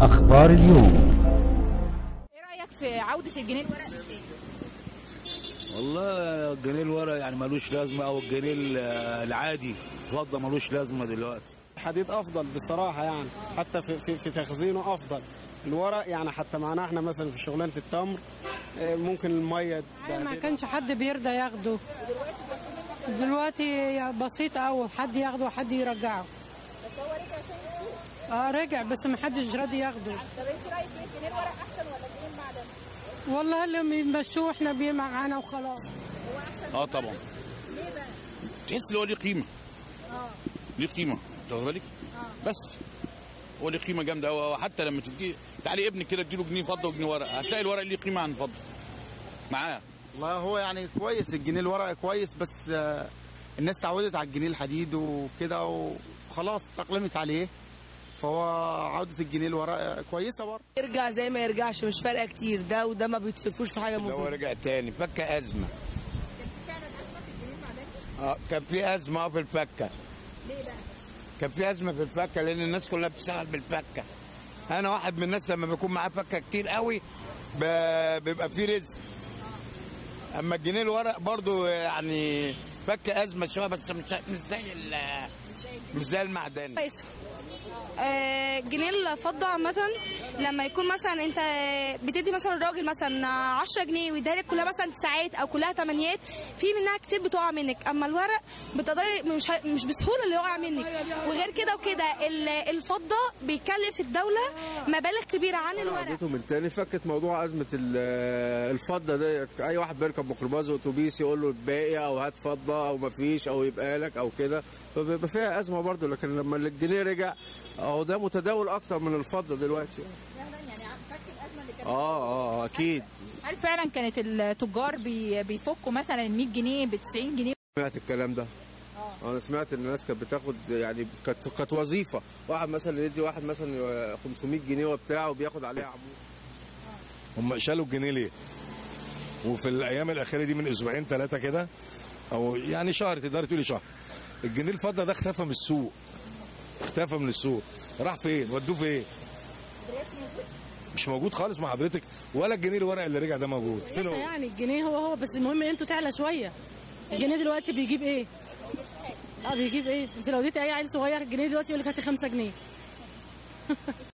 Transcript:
أخبار اليوم. إيه رأيك في عودة الجنيه الورق تاني والله الجنيه الورق يعني ملوش لازمة أو الجنيه ال- العادي فضه ملوش لازمة دلوقتي. الحديد أفضل بصراحة يعني حتى في, في, في تخزينه أفضل. الورق يعني حتى معنا إحنا مثلا في شغلانة التمر آه، ممكن المية ما كانش حد بيرضى ياخده. دلوقتي بسيط قوي حد ياخده وحد يرجعه. آه رجع بس ما حدش راضي ياخده. طب انت رأيك إيه؟ الجنيه الورق أحسن ولا الجنيه المعدن والله اللي بيمشوه إحنا بيه معانا وخلاص. آه طبعا. تحس إن هو ليه قيمة. ليه قيمة واخد بالك؟ بس. هو ليه قيمة جامدة قوي حتى لما تدي تعالي ابنك كده اديله جنيه فضة وجنيه ورق. هتلاقي الورق ليه قيمة عن الفضه معاه. والله هو يعني كويس الجنيه الورق كويس بس آه، الناس تعودت على الجنيه الحديد وكده وخلاص تأقلمت عليه. فهو عودة الجنيه الورق كويسة برضه. يرجع زي ما يرجعش مش فارقة كتير. ده وده ما بيتصرفوش في حاجة اللي هو مفيدة. رجع تاني. فك أزمة. آه كان في أزمة في الفكة. ليه بقى كان في أزمة في الفكة لأن الناس كلها بتشتغل بالفكة. أنا واحد من الناس لما بيكون معاه فكة كتير قوي بيبقى في رزق. أما الجنيه الورق برضو يعني فك أزمة شوية بس مش مش زي مش زي المعدن كويسة. آه، جنيه الفضة عامة. لما يكون مثلا أنت بتدي مثلا الراجل مثلا 10 جنيه ويديها لك كلها مثلا تسعات أو كلها تمانيات في منها كتير بتقع منك. أما الورق بتقدري مش مش بسهولة اللي يقع منك. وغير كده وكده ال- الفضة بيكلف الدولة مبالغ كبيرة عن الورق. عودته من تاني فكت موضوع أزمة ال- الفضة ده. أي واحد بيركب ميكروباص واتوبيس يقول له باقي أو هات فضة أو ما فيش أو يبقى لك أو كده فبيبقى فيها أزمة برضه. لكن لما الجنيه رجع أهو ده متداول أكتر من الفضة دلوقتي. الازمه اللي كانت آه آه أكيد. هل فعلا كانت التجار بي بيفكوا مثلا ال 100 جنيه ب 90 جنيه؟ سمعت الكلام ده. أنا سمعت إن الناس كانت بتاخد يعني كانت كانت وظيفة. واحد مثلا يدي واحد مثلا 500 جنيه وبتاع وبياخد عليها عمود. هم شالوا الجنيه ليه؟ وفي الأيام الأخيرة دي من أسبوعين ثلاثة كده أو يعني شهر تقدر تقولي شهر. الجنيه الفضة ده اختفى من السوق. اختفى من السوق. راح فين؟ ودوه فين؟ مش موجود خالص مع حضرتك ولا الجنيه الورق اللي رجع ده موجود فين هو؟ يعني الجنيه هو هو بس المهم أنتوا تعلى شوية الجنيه دلوقتي بيجيب إيه؟ آه بيجيب إيه؟ انت لو اديتي اي عيل صغير الجنيه دلوقتي يقول لك هاتي 5 جنيه